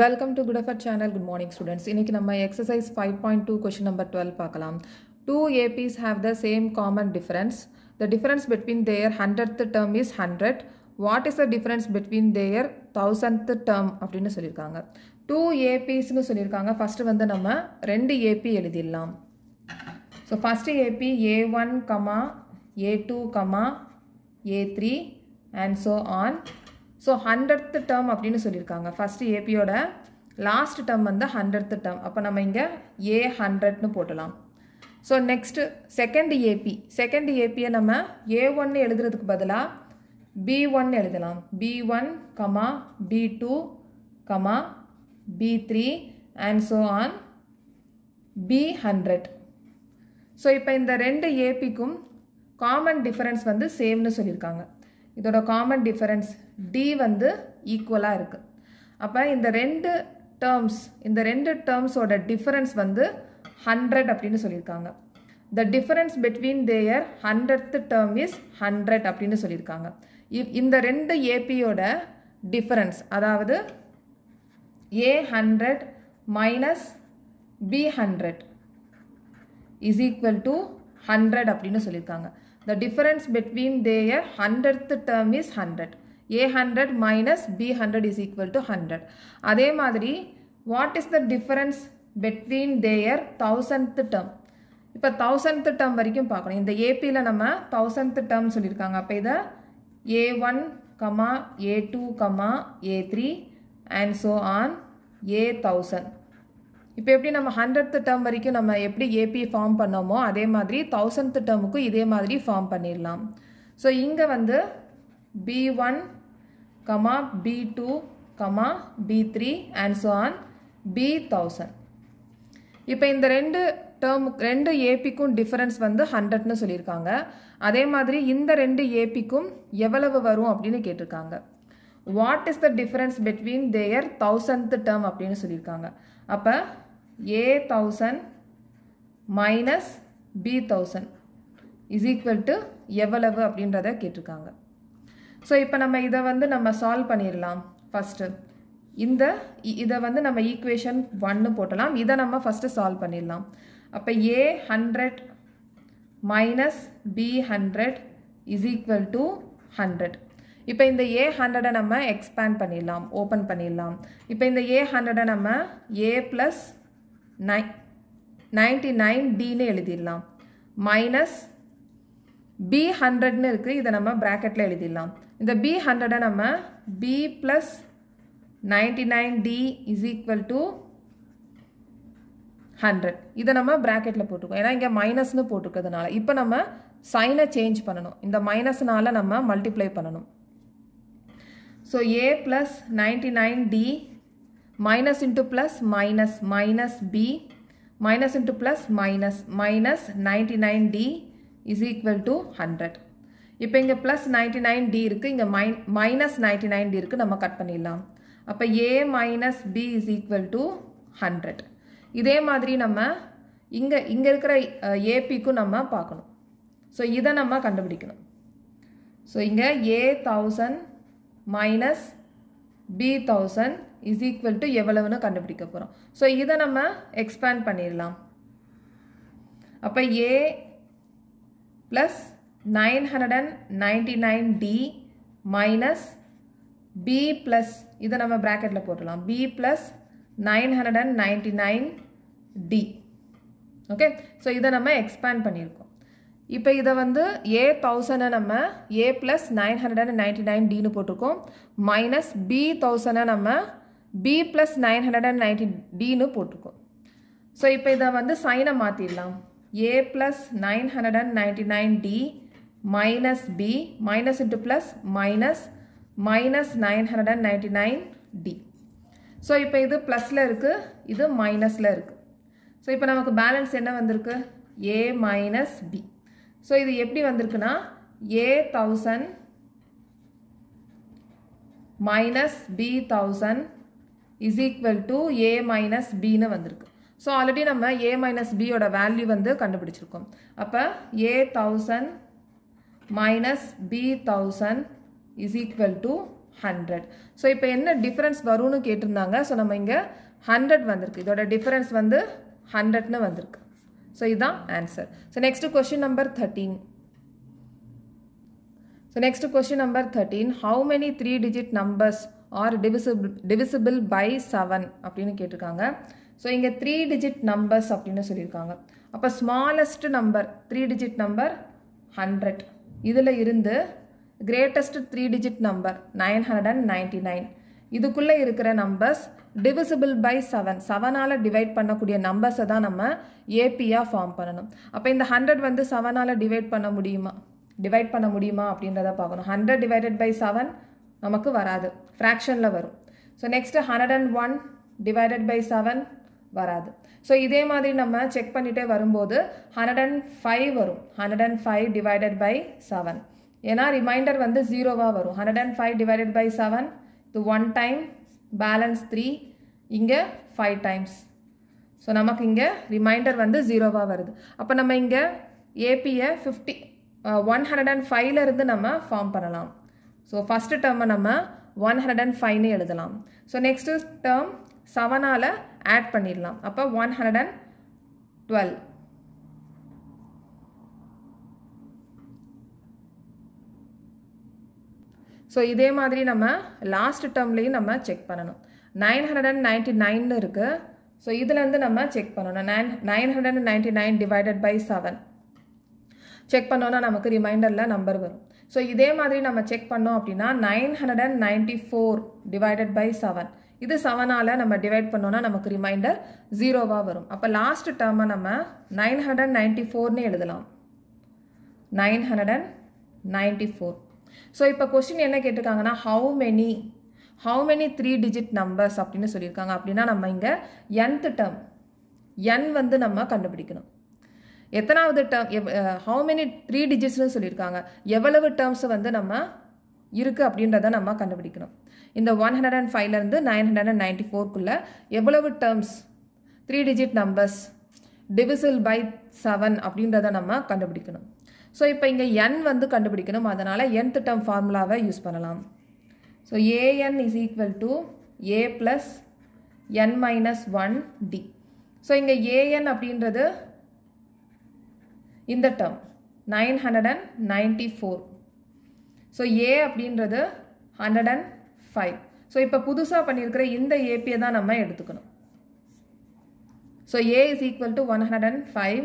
Welcome to good offer channel good morning students இன்னைக்கு நம்ம exercise five point two question number twelve பார்க்கலாம். Two APs have the same common difference the difference between their hundred term is hundred what is the difference between their thousand term அப்படின்னு சொல்லியிருக்காங்க. Two ஏபிஸ்னு சொல்லியிருக்காங்க. First வந்து நம்ம ரெண்டு AB எழுதிடலாம். So first AP A one comma A two comma A three and so on so hundred term அப்படின்னு சொல்லியிருக்காங்க. First ஏபியோட லாஸ்ட் டேர்ம் வந்து ஹண்ட்ரட் டேர்ம் அப்போ நம்ம இங்கே ஏ ஹண்ட்ரட்னு போட்டலாம். So next second AP second ஏபியை நம்ம ஏ ஒன்னு எழுதுறதுக்கு பதிலாக பி ஒன் எழுதலாம். B one comma B two comma B three and so on B hundred so இப்போ இந்த ரெண்டு ஏபிக்கும் காமன் டிஃபரன்ஸ் வந்து சேம்னு சொல்லியிருக்காங்க. இதோட காமன் டிஃபரன்ஸ் டி வந்து ஈக்குவலாக இருக்குது அப்போ இந்த ரெண்டு டேர்ம்ஸ் இந்த ரெண்டு டேர்ம்ஸோட டிஃபரன்ஸ் வந்து ஹண்ட்ரட் அப்படின்னு சொல்லியிருக்காங்க. The difference between their hundred term is hundred அப்படின்னு சொல்லியிருக்காங்க. இந்த ரெண்டு ஏபியோட டிஃபரன்ஸ் அதாவது A hundred minus B hundred is equal to hundred அப்படின்னு சொல்லியிருக்காங்க. The difference between their 100th term is 100 a100 minus b100 is equal to 100 அதே மாதிரி what is the difference between their 1000th term இப்போ தௌசண்த் term வரைக்கும் பார்க்கணும் இந்த ஏபியில் நம்ம தௌசண்த் term சொல்லியிருக்காங்க அப்போ இதை A one comma A two comma A three and so on A thousand இப்போ எப்படி நம்ம ஹண்ட்ரட் டேர்ம் வரைக்கும் நம்ம எப்படி ஏபி ஃபார்ம் பண்ணோமோ அதே மாதிரி தௌசண்ட் டேர்முக்கும் இதே மாதிரி ஃபார்ம் பண்ணிடலாம். ஸோ இங்கே வந்து B one comma B two comma B three and so on B thousand இப்போ இந்த ரெண்டு டேர்மு ரெண்டு ஏபிக்கும் டிஃபரன்ஸ் வந்து ஹண்ட்ரட்னு சொல்லியிருக்காங்க. அதே மாதிரி இந்த ரெண்டு ஏபிக்கும் எவ்வளவு வரும் அப்படின்னு கேட்டிருக்காங்க. What is the difference between their thousand term அப்படின்னு சொல்லியிருக்காங்க. அப்போ A thousand minus B thousand is equal to எவ்வளவு அப்படின்றத கேட்டிருக்காங்க. ஸோ இப்போ நம்ம இதை வந்து நம்ம சால்வ் பண்ணிடலாம் ஃபஸ்ட்டு இந்த இ- இதை வந்து நம்ம ஈக்குவேஷன் ஒன்னு போட்டலாம். இதை நம்ம ஃபஸ்ட்டு சால்வ் பண்ணிடலாம் அப்போ A hundred minus B hundred is equal to hundred இப்போ இந்த ஏ ஹண்ட்ரடை நம்ம எக்ஸ்பேண்ட் பண்ணிடலாம் ஓப்பன் பண்ணிடலாம் இப்போ இந்த ஏ ஹண்ட்ரடை நம்ம ஏ ப்ளஸ் நை நைன்டி நைன் டின்னு எழுதிடலாம். மைனஸ் பி ஹண்ட்ரட்னு இருக்குது. இதை நம்ம ப்ராக்கெட்டில் எழுதிடலாம். இந்த பி ஹண்ட்ரடை நம்ம B plus ninety nine D is equal to hundred இதை நம்ம ப்ராக்கெட்டில் போட்டுக்கோம். ஏன்னா இங்கே மைனஸ்னு போட்டிருக்கிறதுனால. இப்போ நம்ம சைனை சேஞ்ச் பண்ணணும். இந்த மைனஸ்னால நம்ம மல்டிப்ளை பண்ணணும். So A plus ninety nine D minus into plus minus minus B minus into plus minus minus ninety nine D is equal hundred இப்போ இங்கே ப்ளஸ் நைன்டி நைன் டி இருக்குது இங்கே மை மைனஸ் நைன்டி நைன் டி இருக்குது நம்ம cut பண்ணிடலாம். அப்போ A minus B is equal to hundred இதே மாதிரி நம்ம இங்கே இங்கே இருக்கிற ஏபிக்கும் நம்ம பார்க்கணும். ஸோ இதை நம்ம கண்டுபிடிக்கணும். ஸோ இங்கே A thousand minus B thousand is equal to எவ்வளவுன்னு கண்டுபிடிக்க போகிறோம் ஸோ இதை நம்ம எக்ஸ்பேண்ட் பண்ணிடலாம். அப்போ A plus nine hundred and ninety nine D minus B plus இதை நம்ம ப்ராக்கெட்டில் போட்டுடலாம். B plus nine hundred and ninety nine D okay so இதை நம்ம எக்ஸ்பேண்ட் பண்ணியிருக்கோம். இப்போ இதை வந்து ஏ தௌசண்டை நம்ம A plus nine hundred and ninety nine டின்னு போட்டிருக்கோம். மைனஸ் பி தௌசண்டை நம்ம B plus nine hundred and ninety டின்னு போட்டிருக்கோம் ஸோ இப்போ இதை வந்து சைனை மாற்றிடலாம் A plus nine hundred and ninety nine D minus B minus into plus minus minus nine hundred and ninety nine D so இப்போ இது ப்ளஸில் இருக்குது இது மைனஸில் இருக்குது ஸோ இப்போ நமக்கு பேலன்ஸ் என்ன வந்திருக்கு? ஏ மைனஸ் பி ஸோ இது எப்படி வந்திருக்குன்னா A thousand minus B thousand is equal to A minus பின்னு வந்திருக்கு. ஸோ ஆல்ரெடி நம்ம ஏ மைனஸ் பியோட வேல்யூ வந்து கண்டுபிடிச்சிருக்கோம். அப்போ A thousand minus B thousand is equal to hundred so இப்போ என்ன டிஃப்ரென்ஸ் வரும்னு கேட்டிருந்தாங்க. ஸோ நம்ம இங்கே ஹண்ட்ரட் வந்திருக்கு. இதோட டிஃப்ரென்ஸ் வந்து ஹண்ட்ரட்னு வந்திருக்கு. ஸோ இதுதான் answer so next question number thirteen so next question number thirteen how many three digit numbers are divisible divisible by seven அப்படின்னு கேட்டிருக்காங்க. ஸோ இங்கே த்ரீ டிஜிட் நம்பர்ஸ் அப்படின்னு சொல்லியிருக்காங்க. அப்போ smallest number three digit number hundred இதில் இருந்து greatest three digit number nine hundred and ninety nine இதுக்குள்ளே இருக்கிற நம்பர்ஸ் டிவிசிபிள் பை செவன் செவனால் டிவைட் பண்ணக்கூடிய நம்பர்ஸை தான் நம்ம ஏபியாக ஃபார்ம் பண்ணணும். அப்போ இந்த ஹண்ட்ரட் வந்து செவனால் டிவைட் பண்ண முடியுமா? டிவைட் பண்ண முடியுமா அப்படின்றத பார்க்கணும். ஹண்ட்ரட் டிவைடட் பை செவன் நமக்கு வராது. ஃப்ராக்ஷனில் வரும். So next hundred and one divided by seven வராது. ஸோ இதே மாதிரி நம்ம செக் பண்ணிகிட்டே வரும்போது ஹண்ட்ரட் அண்ட் ஃபைவ் வரும். Hundred and five divided by seven ஏன்னா ரிமைண்டர் வந்து ஜீரோவாக வரும். Hundred and five divided by seven இது ஒன் டைம் பேலன்ஸ் த்ரீ இங்கே ஃபைவ் டைம்ஸ் ஸோ நமக்கு இங்கே ரிமைண்டர் வந்து ஜீரோவாக வருது. அப்போ நம்ம இங்கே ஏபியை ஃபிஃப்டி ஒன் ஹண்ட்ரட் அண்ட் ஃபைவ்லேருந்து நம்ம ஃபார்ம் பண்ணலாம். ஸோ ஃபஸ்ட்டு டேர்மை நம்ம ஒன் ஹண்ட்ரட் அண்ட் ஃபைவ்னு எழுதலாம். ஸோ நெக்ஸ்ட்டு டேர்ம் செவனால் ஆட் பண்ணிடலாம். அப்போ one hundred and twelve so இதே மாதிரி நம்ம லாஸ்ட் டேர்ம்லேயும் நம்ம செக் பண்ணணும். நைன் ஹண்ட்ரட் அண்ட் நைன்ட்டி நைன்னு இருக்குது ஸோ இதுலேருந்து நம்ம செக் பண்ணணும். Nine nine hundred and ninety nine divided by seven check பண்ணோன்னா நமக்கு ரிமைண்டரில் நம்பர் வரும். ஸோ இதே மாதிரி நம்ம செக் பண்ணோம் அப்படின்னா nine hundred and ninety four divided by seven இது செவனால் நம்ம டிவைட் பண்ணோன்னா நமக்கு ரிமைண்டர் ஜீரோவாக வரும். அப்போ லாஸ்ட் டேர்மை நம்ம நைன் ஹண்ட்ரட் அண்ட் நைன்டி ஃபோர்னு எழுதலாம். Nine hundred and ninety four so இப்போ கொஸ்டின் என்ன கேட்டிருக்காங்கன்னா how many how many three digit numbers அப்படின்னு சொல்லியிருக்காங்க. அப்படின்னா நம்ம இங்கே என்த் டேர்ம் என் வந்து நம்ம கண்டுபிடிக்கணும். எத்தனாவது டேர்ம் ஹவு மெனி த்ரீ டிஜிட்ஸ்னு சொல்லியிருக்காங்க. எவ்வளவு டேர்ம்ஸை வந்து நம்ம இருக்குது அப்படின்றத நம்ம கண்டுபிடிக்கணும். இந்த ஒன் ஹண்ட்ரட் அண்ட் ஃபைவ்லேருந்து நைன் ஹண்ட்ரட் அண்ட் நைன்டி ஃபோர்க்குள்ளே எவ்வளவு terms three digit numbers divisible by seven அப்படின்றத நம்ம கண்டுபிடிக்கணும். ஸோ இப்போ இங்கே என் வந்து கண்டுபிடிக்கணும். அதனால் என்த் டேர்ம் ஃபார்முலாவை யூஸ் பண்ணலாம். So AN is equal to A plus N minus one D so இங்கே ஏஎன் அப்படின்றது இந்த term nine hundred and ninety four so A அப்படின்றது ஹண்ட்ரட் அண்ட் ஃபைவ் ஸோ இப்போ புதுசாக பண்ணியிருக்கிற இந்த ஏபியை தான் நம்ம எடுத்துக்கணும். So A is equal to one hundred and five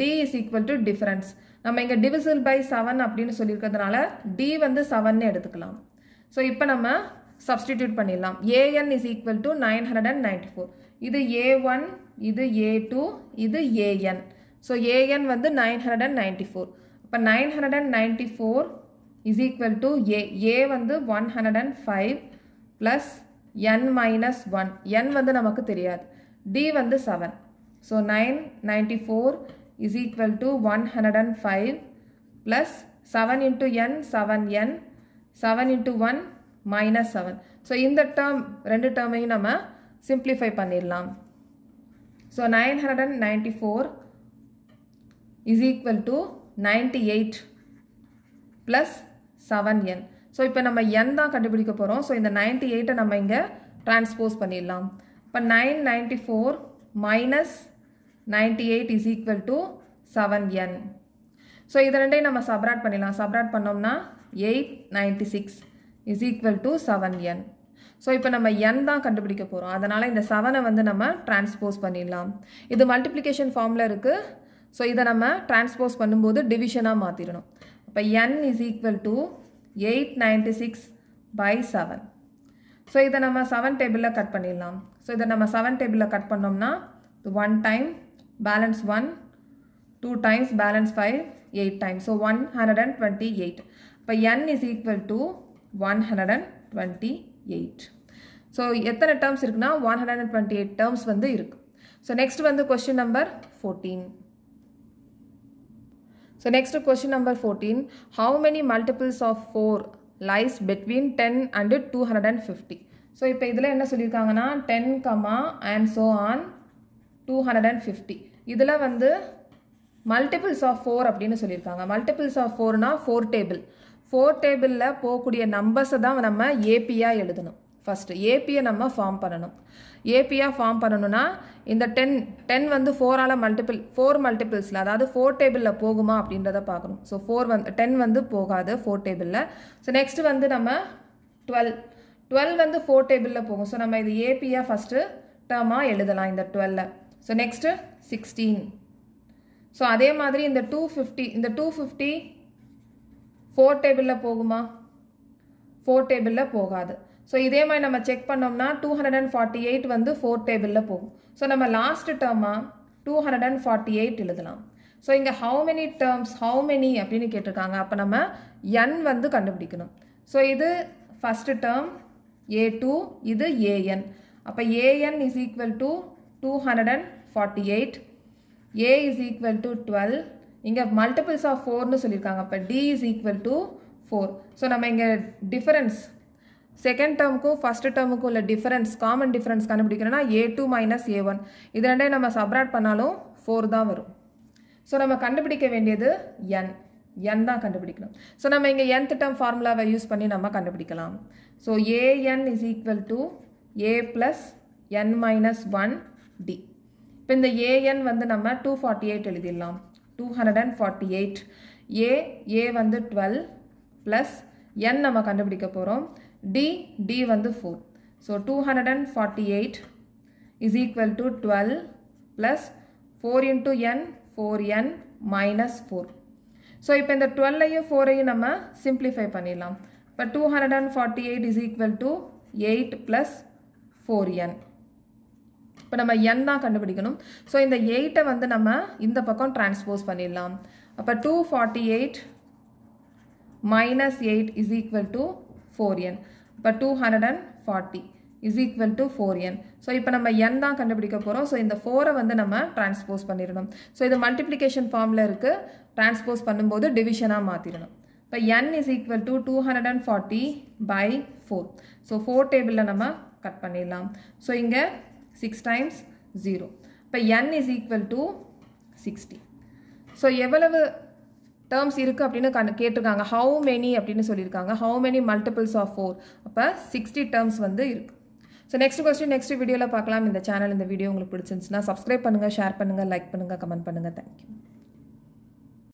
D is equal to difference நம்ம இங்கே டிவிசில் பை செவன் அப்படின்னு சொல்லியிருக்கிறதுனால டி வந்து செவன்னு எடுத்துக்கலாம். ஸோ இப்போ நம்ம சப்ஸ்டிடியூட் பண்ணிடலாம். AN is equal to nine hundred and ninety four இது ஏ ஒன் இது ஏ டூ இது ஏஎன் ஸோ ஏஎன் வந்து nine hundred and ninety four இப்போ nine hundred and ninety four is equal to A A வந்து one hundred and five plus N minus one N வந்து நமக்கு தெரியாது. D வந்து seven so nine ninety four is equal to one hundred and five plus seven into N seven N seven into one minus seven so இந்த term ரெண்டு டேர்மையும் நம்ம simplify பண்ணிடலாம். So nine hundred and ninety four is equal to ninety eight plus seven N so இப்போ நம்ம என் தான் கண்டுபிடிக்க போகிறோம் ஸோ இந்த நைன்டி எயிட்டை நம்ம இங்கே டிரான்ஸ்போஸ் பண்ணிடலாம். இப்போ nine ninety four minus ninety eight is equal to seven N so இது ரெண்டையும் நம்ம சப்ராட் பண்ணிடலாம். சப்ராட் பண்ணோம்னா eight ninety six is equal to seven N so இப்போ நம்ம என் தான் கண்டுபிடிக்க போகிறோம் அதனால் இந்த செவனை வந்து நம்ம டிரான்ஸ்போஸ் பண்ணிடலாம். இது மல்டிப்ளிகேஷன் ஃபார்மில் இருக்குது ஸோ இதை நம்ம டிரான்ஸ்போஸ் பண்ணும்போது டிவிஷனாக மாற்றிடணும் இப்போ N is equal to eight ninety six by seven so இதை நம்ம செவன் டேபிளில் கட் பண்ணிடலாம். ஸோ இதை நம்ம செவன் டேபிளில் கட் பண்ணோம்னா one time balance one two times balance five eight times so one hundred and twenty eight இப்போ N is equal to one hundred and twenty eight so எத்தனை terms இருக்குன்னா one hundred and twenty eight terms வந்து இருக்குது so next வந்து question number fourteen So next question number 14. How many multiples of 4 lies between 10 and 250? So இப்போ இதில் என்ன சொல்லியிருக்காங்கன்னா ten comma and so on two hundred and fifty இதில் வந்து multiples of four அப்படின்னு சொல்லியிருக்காங்க மல்டிபிள்ஸ் ஆஃப் ஃபோர்னா ஃபோர் டேபிள் ஃபோர் டேபிளில் போகக்கூடிய நம்பர்ஸை தான் நம்ம ஏபியாக எழுதணும் ஃபஸ்ட்டு ஏபியை நம்ம ஃபார்ம் பண்ணணும். ஏபியாக ஃபார்ம் பண்ணணும்னா இந்த டென் டென் வந்து ஃபோரால் மல்டிபிள் ஃபோர் மல்டிபிள்ஸில் அதாவது ஃபோர் டேபிளில் போகுமா அப்படின்றத பார்க்கணும். ஸோ ஃபோர் வந்து டென் வந்து போகாது ஃபோர் டேபிளில் ஸோ நெக்ஸ்ட் வந்து நம்ம டுவெல் டுவெல் வந்து ஃபோர் டேபிளில் போகும். ஸோ நம்ம இது ஏபியாக ஃபஸ்ட்டு டேர்மாக எழுதலாம் இந்த டுவெல்ல ஸோ நெக்ஸ்ட்டு சிக்ஸ்டீன் ஸோ அதே மாதிரி இந்த டூ ஃபிஃப்டி இந்த டூ ஃபிஃப்டி ஃபோர் டேபிளில் போகுமா? ஃபோர் டேபிளில் போகாது. ஸோ இதே மாதிரி நம்ம செக் பண்ணோம்னா two hundred and forty eight வந்து ஃபோர் டேபிளில் போகும். ஸோ நம்ம last டேர்மாக two hundred and forty eight எழுதலாம். ஸோ இங்கே how many terms how many அப்படின்னு கேட்டிருக்காங்க. அப்போ நம்ம என் வந்து கண்டுபிடிக்கணும். ஸோ இது ஃபஸ்ட்டு டேர்ம் ஏ டூ இது ஏஎன் அப்போ a n is equal to two hundred and forty eight a is equal to twelve இங்கே மல்டிபிள்ஸ் ஆஃப் ஃபோர்னு சொல்லியிருக்காங்க. அப்போ d is equal to four so நம்ம இங்கே டிஃபரன்ஸ் செகண்ட் டேர்முக்கும் ஃபஸ்ட் டேர்முக்கும் உள்ள டிஃபரன்ஸ் காமன் டிஃபரன்ஸ் கண்டுபிடிக்கணும்னா A two minus A one இது ரெண்டே நம்ம சப்ராட் பண்ணாலும் ஃபோர் தான் வரும். ஸோ நம்ம கண்டுபிடிக்க வேண்டியது என் என் தான் கண்டுபிடிக்கணும். ஸோ நம்ம இங்கே என்த் டேர்ம் ஃபார்முலாவை யூஸ் பண்ணி நம்ம கண்டுபிடிக்கலாம். So AN is equal to A plus N minus one D இப்போ இந்த ஏஎன் வந்து நம்ம டூ ஃபார்ட்டி எயிட் எழுதிடலாம். Two hundred and forty eight A A வந்து டுவெல் ப்ளஸ் என் நம்ம கண்டுபிடிக்க போகிறோம் டி டி வந்து four so two hundred and forty eight is equal to twelve plus four into N four N minus four so இப்போ இந்த டுவெல்லையும் ஃபோரையும் நம்ம சிம்ப்ளிஃபை பண்ணிடலாம். இப்போ two hundred and forty eight is equal to eight plus four N இப்போ நம்ம என் தான் கண்டுபிடிக்கணும். ஸோ இந்த எயிட்டை வந்து நம்ம இந்த பக்கம் டிரான்ஸ்போஸ் பண்ணிடலாம். அப்போ two forty eight minus eight is equal to four N இப்போ two hundred and forty is equal to four N so இப்போ நம்ம என் தான் கண்டுபிடிக்க போகிறோம் ஸோ இந்த ஃபோரை வந்து நம்ம டிரான்ஸ்போஸ் பண்ணிடணும். ஸோ இது மல்டிப்ளிகேஷன் ஃபார்மில் இருக்குது டிரான்ஸ்போஸ் பண்ணும்போது டிவிஷனாக மாற்றிடணும் இப்போ N is equal to two hundred and forty by four so four டேபிளில் நம்ம கட் பண்ணிடலாம். ஸோ இங்கே சிக்ஸ் டைம்ஸ் ஜீரோ இப்போ N is equal to sixty so எவ்வளவு டேர்ம்ஸ் இருக்குது அப்படின்னு கண் கேட்டிருக்காங்க. ஹவு மெனி அப்படின்னு சொல்லியிருக்காங்க. How many multiples of four அப்போ சிக்ஸ்டி டேர்ம்ஸ் வந்து இருக்குது ஸோ நெக்ஸ்ட் கொஸ்டின் நெக்ஸ்ட் வீடியோவில் பார்க்கலாம். இந்த சேனல் இந்த வீடியோ உங்களுக்கு பிடிச்சிருந்துச்சுன்னா சப்ஸ்கிரைப் பண்ணுங்கள் ஷேர் பண்ணுங்கள் லைக் பண்ணுங்கள் கமெண்ட் பண்ணுங்கள் தேங்க்யூ